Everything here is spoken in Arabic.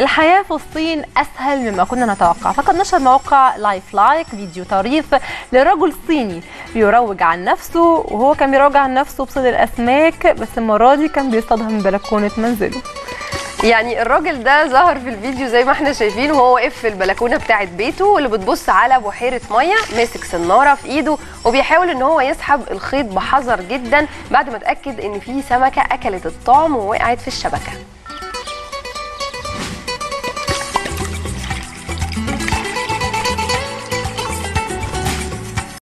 الحياة في الصين أسهل مما كنا نتوقع. فقد نشر موقع LiveLeak فيديو طريف لرجل صيني بيروح عن نفسه وهو كان بيروح عن نفسه بصيد الأسماك بس المرة دي كان بيصطادها من بلكونة منزله. يعني الراجل ده ظهر في الفيديو زي ما إحنا شايفين وهو واقف في البلكونة بتاعة بيته واللي بتبص على بحيرة مية ماسك سنارة في إيده وبيحاول إن هو يسحب الخيط بحذر جدا بعد ما اتأكد إن في سمكة أكلت الطعم ووقعت في الشبكة.